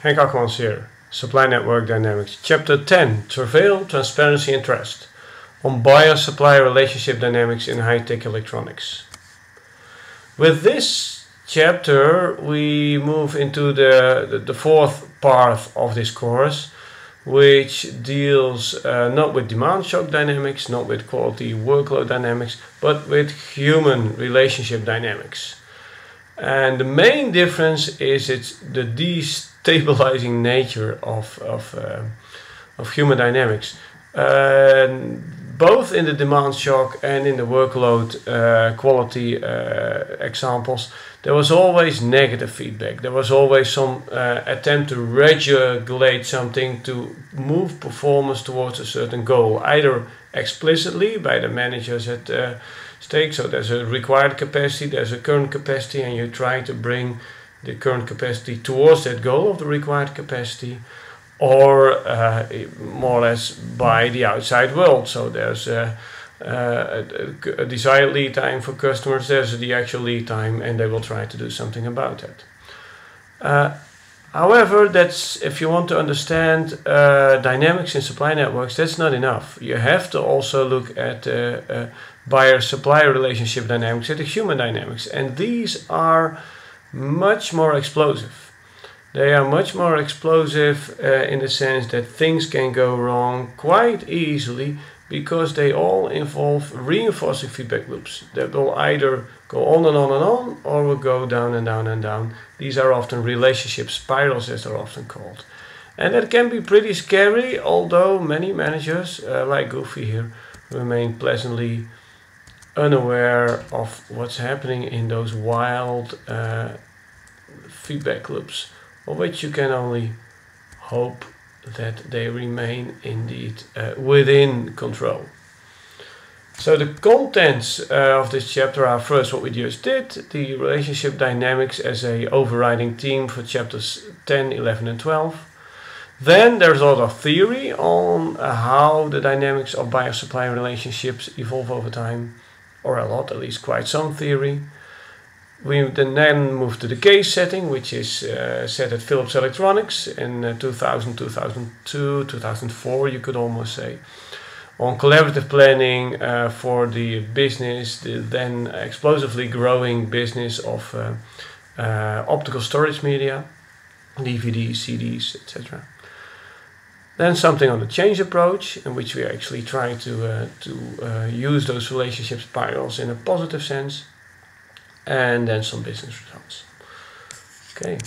Henk Akkermans here, Supply Network Dynamics, Chapter 10 Travail, Transparency and Trust on Buyer Supplier Relationship Dynamics in High Tech Electronics. With this chapter, we move into the, the, the fourth part of this course, which deals uh, not with demand shock dynamics, not with quality workload dynamics, but with human relationship dynamics. And the main difference is it's the destabilizing nature of, of, uh, of human dynamics. Uh, both in the demand shock and in the workload uh, quality examples, there was always negative feedback. There was always some uh, attempt to regulate something to move performance towards a certain goal, either explicitly by the managers at uh, stake. So there's a required capacity, there's a current capacity, and you try to bring the current capacity towards that goal of the required capacity, or uh, more or less by the outside world. So there's a, a, a, desired lead time for customers, there's the actual lead time, and they will try to do something about it. Uh, However, that's if you want to understand uh, dynamics in supply networks, that's not enough. You have to also look at uh, uh, buyer-supplier relationship dynamics, at the human dynamics, and these are much more explosive. They are much more explosive uh, in the sense that things can go wrong quite easily because they all involve reinforcing feedback loops that will either go on and on and on or will go down and down and down. These are often relationship spirals as they're often called. And that can be pretty scary, although many managers, uh, like Goofy here, remain pleasantly unaware of what's happening in those wild uh, feedback loops, of which you can only hope that they remain indeed uh, within control. So the contents uh, of this chapter are first what we just did, the relationship dynamics as a overriding theme for chapters 10, 11 and 12. Then there's a lot of theory on uh, how the dynamics of buyer-supplier relationships evolve over time, or a lot, at least quite some theory. We then, moved to the case setting, which is uh, set at Philips Electronics in uh, 2000, 2002, 2004, you could almost say on collaborative planning uh, for the business, the then explosively growing business of uh, uh, optical storage media, DVDs, CDs, etc. Then something on the change approach, in which we are actually try to, uh, to uh, use those relationship spirals in a positive sense, and then some business results. Okay.